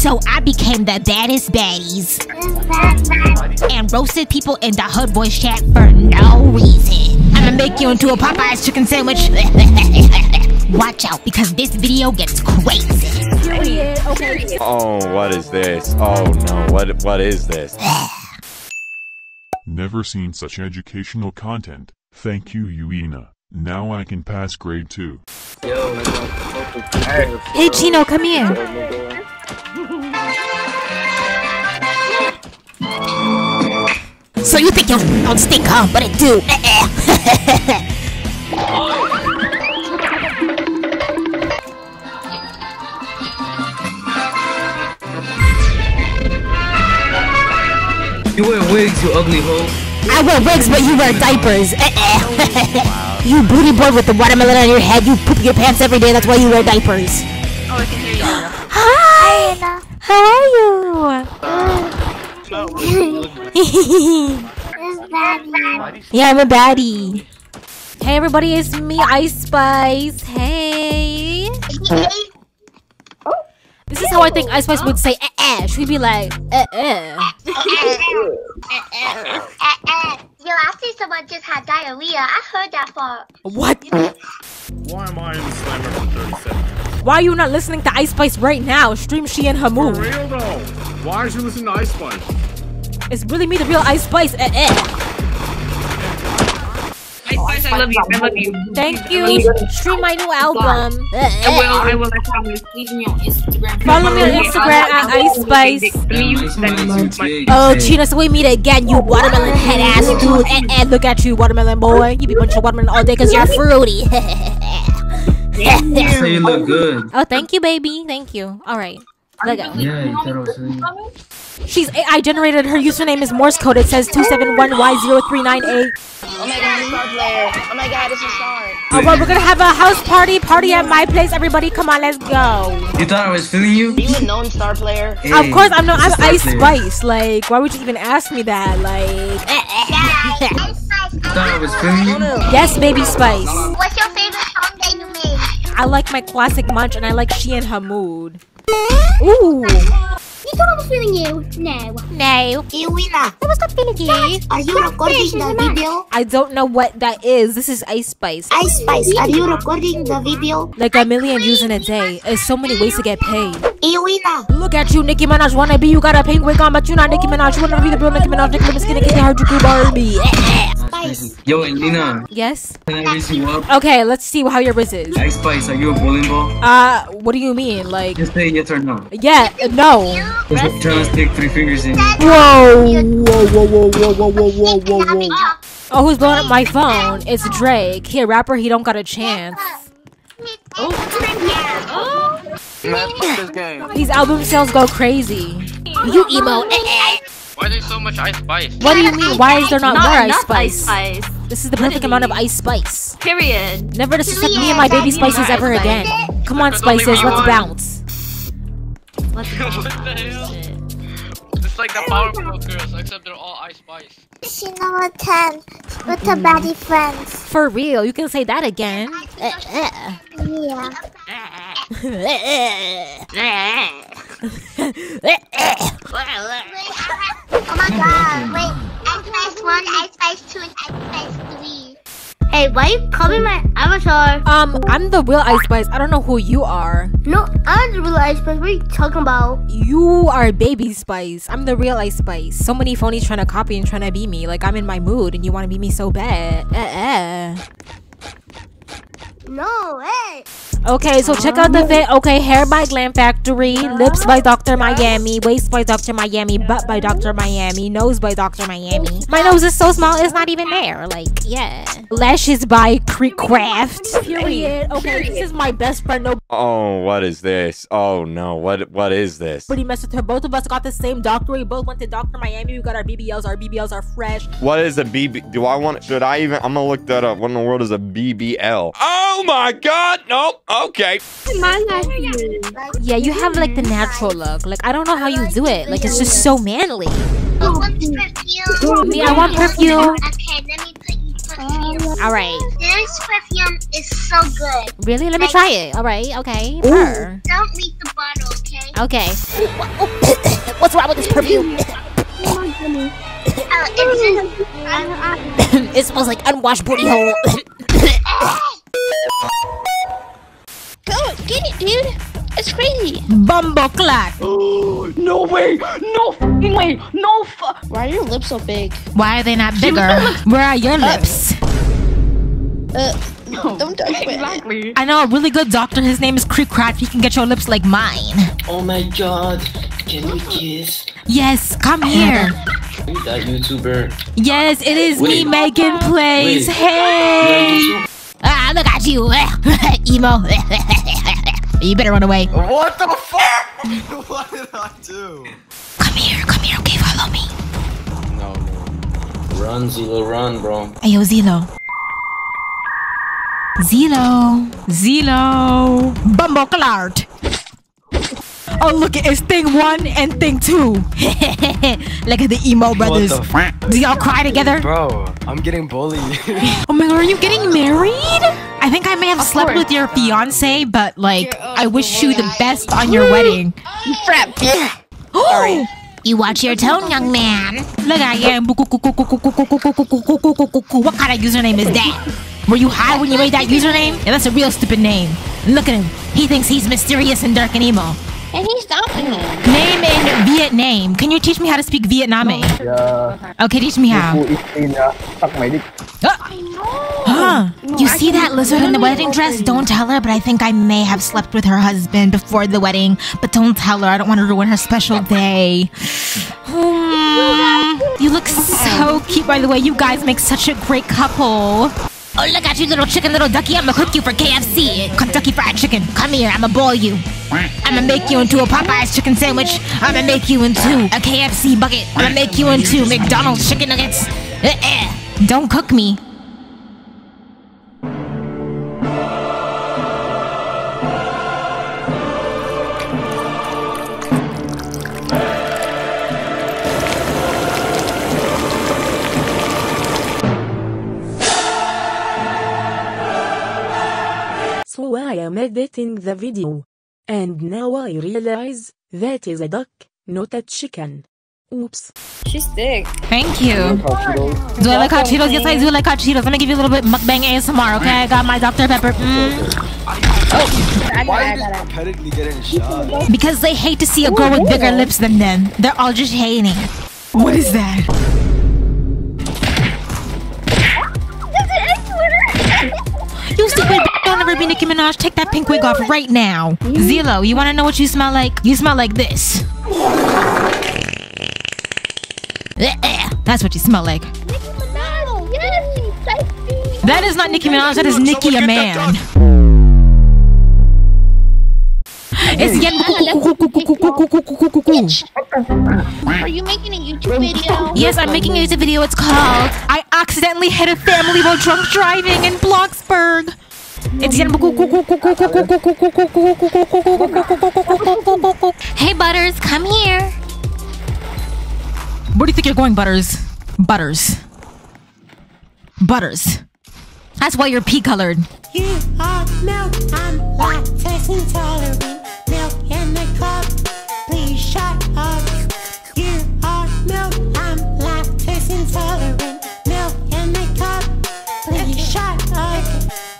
So I became the baddest baddies and roasted people in the hood voice chat for no reason. I'ma make you into a Popeye's chicken sandwich. Watch out because this video gets crazy. Period. Okay. Oh, what is this? Oh no, what what is this? Never seen such educational content. Thank you, Euina. Now I can pass grade 2. Hey, Chino, come here. So you think you don't stink, huh? But it do. You wear wigs, you ugly hoe. I wear wigs, but you wear diapers. you booty boy with the watermelon on your head. You poop your pants every day. That's why you wear diapers. Oh, I can hear you. Hi. How are you? yeah, I'm a baddie. Hey, everybody, it's me, Ice Spice. Hey. This is how I think Ice Spice would say eh eh. She'd be like eh eh. Yo, after someone just had diarrhea, I heard that part. What? Why am I in the slammer for 37? Why are you not listening to Ice Spice right now? Stream she and her move. For real though. Why aren't you listening to Ice Spice? It's really me, the real Ice Spice. Eh eh. Ice Spice, I love you. I love you. Thank you. Stream my new album. Eh, I will. I will. I promise. Please me on Instagram. Follow me on Instagram at Ice Spice. Oh, Chino, so we meet again, you watermelon head ass dude. Eh, eh, look at you, watermelon boy. You be bunch of watermelon all day because you're fruity. So you look good. oh, thank you, baby. Thank you. All right. Look at Yeah, you thought I was saying. She's AI generated. Her username is Morse code. It says 271Y0398. Oh my god, star player. Oh my god, it's a oh star. Oh, well, we're gonna have a house party. Party at my place. Everybody, come on, let's go. You thought I was feeling you? Are you a known star player? Hey, of course, I'm no. I'm Ice player. Spice. Like, why would you even ask me that? Like, You thought I was feeling you? yes, baby Spice. What's your I like my classic munch, and I like she and her mood. Ooh. Feeling you? No. No. Euina, I was not feeling you. are you recording the video? I don't know what that is. This is Ice Spice. Ice Spice, are you recording the video? Like a million views in a day. There's so many ways to get paid. Euina, Look at you, Nicki Minaj wanna be. You got a pink wig on, but you're not Nicki Minaj. You wanna be the real Nicki Minaj. Nicki Minaj skinny, getting Harajuku Barbie. Spice. Yo, Elena, yes. can I raise you up? Okay, let's see how your riz is. Ice Spice, are you a bowling ball? Uh, what do you mean? Like, Just say yes or no. yeah, no. Just trying stick three fingers in. Whoa, whoa, whoa, whoa, whoa, whoa, whoa, whoa, whoa, whoa. Oh, Oh, who's blowing up my phone? It's Drake. He a rapper. He don't got a chance. These album sales go crazy. You emo. Why there's so much ice spice? What do you mean? Why is there not, Not more ice spice? Ice Spice. This is the perfect amount of ice spice. Period. Never disrespect me and my baby spices ever again. Come on, spices, let's bounce. Let's what the hell? It's like the Powerpuff Girls, except they're all ice spice. She number 10 with her baddie friends. For real, you can say that again. Eh, eh. Yeah. Oh my god, wait. Ice Spice 1, Ice Spice 2, and Ice Spice 3. Hey, why you calling my avatar? um, I'm the real Ice Spice. I don't know who you are. No, I'm the real Ice Spice. What are you talking about? You are Baby Spice. I'm the real Ice Spice. So many phonies trying to copy and trying to be me. Like I'm in my mood and you want to be me so bad. Eh, eh. No, hey. Okay, so check out the fit. Okay, hair by Glam Factory, lips by Dr. Miami, waist by Dr. Miami, butt by Dr. Miami, nose by Dr. Miami. My nose is so small, it's not even there. Like, yeah. Lashes by Creek Craft. Period. Okay, this is my best friend. Oh, what is this? Oh no, what what is this? Nobody messed with her. Both of us got the same doctor. We both went to Dr. Miami. We got our BBLs. Our BBLs are fresh. What is a BB? Do I want? Should I even? I'm gonna look that up. What in the world is a BBL? Oh my God! Nope. Okay. Yeah, you have like the natural look. Like, I don't know how you do it. Like, it's just so manly. Who perfume? Me, I want perfume. Okay, let me put you perfume. All right. This perfume is so good. Really? Let me try it. All right. Okay. Purr. Don't read the bottle, okay? Okay. What's wrong with this perfume? Oh, it's just. it smells like unwashed booty hole. Go, get it, dude. It's crazy. Bumbo clot. no way! No fucking way! No fu- Why are your lips so big? Why are they not bigger? Where are your lips? Uh, don't touch me. Exactly. I know a really good doctor. His name is Creek Crat. He can get your lips like mine. Oh my god, can we kiss? Yes, come here. That YouTuber. Yes, it is me, Wait. Megan Plays. Wait. Hey. Ah, look at you, emo. you better run away. What the fuck? what did I do? Come here, come here. Okay, follow me. No, no. Run, Zilo, run, bro. Hey, yo, Zilo. Zilo. Zilo. Bumbo Clart. Oh, look, it's thing one and thing two. look at the emo brothers. What the? Do y'all cry together? Bro, I'm getting bullied. Oh my god, are you getting married? I think I may have slept with your uh, fiance, but like, I wish you the best on your wedding. You frat bitch. Sorry. You watch your tone, young man. Look at him. What kind of username is that? Were you high when you made that username? Yeah, that's a real stupid name. Look at him. He thinks he's mysterious and dark and emo. And he's stopping me. Name in Vietnam. Can you teach me how to speak Vietnamese? Okay, teach me how. Huh. You see that lizard in the wedding dress? Don't tell her, but I think I may have slept with her husband before the wedding. But don't tell her. I don't want to ruin her special day. Hmm. You look so cute, by the way. You guys make such a great couple. Oh, look at you, little chicken, little ducky. I'm gonna cook you for KFC. Kentucky Fried Chicken. Come here. I'm gonna boil you. I'm gonna make you into a Popeye's chicken sandwich. I'm gonna make you into a KFC bucket. I'm gonna make you into McDonald's chicken nuggets. Eh, eh. Don't cook me. So I am editing the video. And now I realize that is a duck, not a chicken. Oops. She's thick. Thank you. Do I like hot Cheetos? Yes, I do like hot Cheetos. Let me give you a little bit mukbang ASMR, okay? I got my Dr. Pepper. Mm. Why are you just getting shot? Because they hate to see a girl with bigger lips than them. They're all just hating. What is that? Be Nicki Minaj. Take that pink wig off right now. Zilo, you want to know what you smell like? You smell like this. Eh, eh. That's what you smell like. That is not Nicki Minaj. That is Nicki a man. It's Yen. Are you making a YouTube video? Yes, I'm making a YouTube video. It's called I Accidentally Hit a Family While Drunk Driving in Bloxburg. Hey Butters, come here. Where do you think you're going, Butters? Butters. Butters. That's why you're pea colored. You are milk, I'm lactose intolerant. Milk in the cup, please shut up.